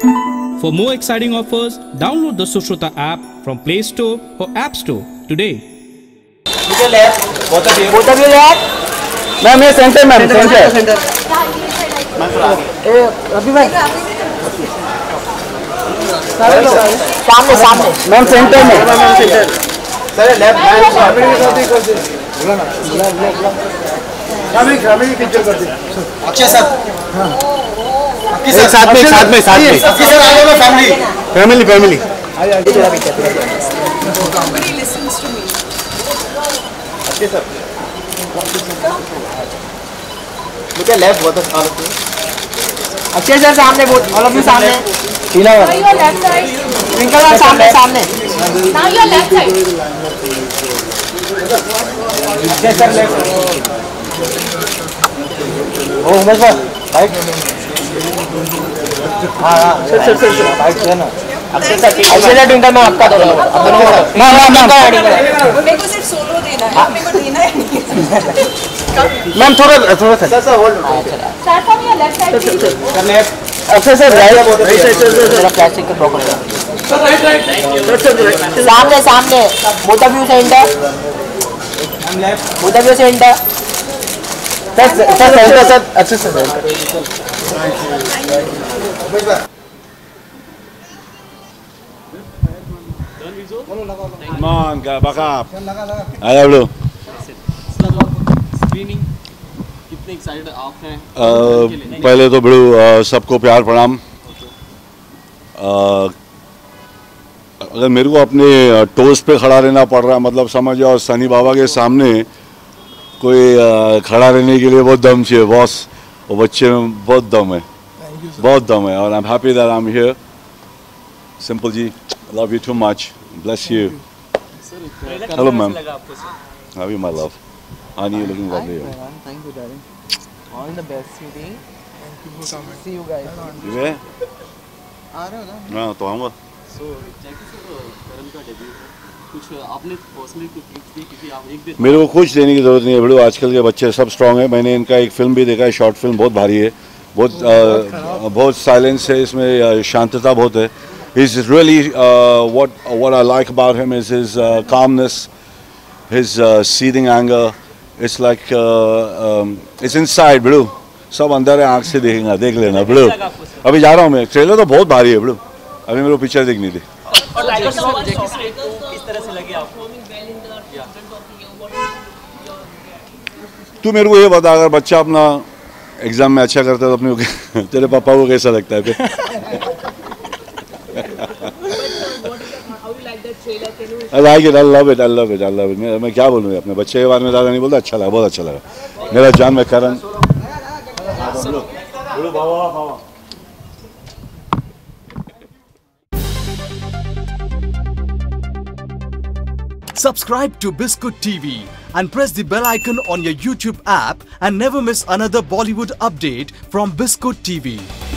For more exciting offers, download the Sushruta app from Play Store or App Store today. Left ma'am ये centre ma'am centre centre ए रवि भाई। सामने सामने। Ma'am centre में। Ma'am centre sir left साथ ही कर दे। बोला ना। फैमिली फैमिली पिक्चर कर दे। अक्षय सर। एक साथ में एक साथ में साथ में फैमिली फैमिली फैमिली. मुझे लेफ़्ट बहुत अच्छा लगता है अक्षय सर सामने बोल ऑल ऑफ़ यू सामने। Now your left side. Twinkle sir सामने सामने। Now your left side. Akshay sir left ओ उमेश भाई राइट सर सर सर ना अक्षय सर ट्विंकल में आपका दोनों दोनों ना ना ना मेरे को सिर्फ़ सोलो देना है मेरे को देना है मैम थोड़ा थोड़ा sir sir hold Start from your left sir left Akshay sir right right sir sir मेरा प्लास्टिक का ब्लॉक होगा सामने सामने both of you center both of you center sir sir center sir अच्छे से back up. कितने excited आप हैं? Uh, पहले तो बड़ू uh, सबको प्यार प्रणाम। Uh, अगर मेरे को अपने टोस्ट पे खड़ा रहना पड़ रहा है मतलब समझ जाओ सनी बाबा के सामने कोई खड़ा रहने के लिए बहुत दम चाहिए बॉस बच्चे में बहुत दम है बहुत दम है और I am happy that I am here Simple ji love you too much bless you hello ma'am love you my love Honey, you're looking lovely. Thank you, darling. All the best, sweetie. Thank you for coming. See you guys. You there? आ रहे हो ना हाँ तो आऊँगा सो Jackie sir करण का debut है। कुछ आपने पर्सनली कुछ टिप्स दी? क्योंकि आप एक दिन मेरे को कुछ देने की ज़रूरत नहीं है बड़ो आजकल के बच्चे सब स्ट्रांग है। मैंने इनका एक फ़िल्म भी देखा है शॉर्ट फ़िल्म बहुत भारी है। बहुत बहुत साइलेंस है इसमें शांतता बहुत है। Is really what what I like about him is his calmness his seething anger it's like it's inside बड़ो सब अंदर है आँख से देखेंगे। देख लेना बड़ो अभी जा रहा हूँ मैं। ट्रेलर तो बहुत भारी है बड़ो अभी मेरे को पिक्चर देखनी थी और जैकी सर जैकी सर को किस तरह से लगे आपको तू मेरे को ये बता अगर बच्चा अपना एग्ज़ाम में अच्छा करता है तो अपने तेरे पापा को कैसा लगता है फिर it, I love it, I love it, I love it. मैं, मैं क्या बोलूँ अपने बच्चे के बारे में ज़्यादा नहीं बोलता अच्छा लगा बहुत अच्छा लगा मेरा जान में करण Subscribe to Biscuit TV and press the bell icon on your YouTube app and never miss another Bollywood update from Biscuit TV.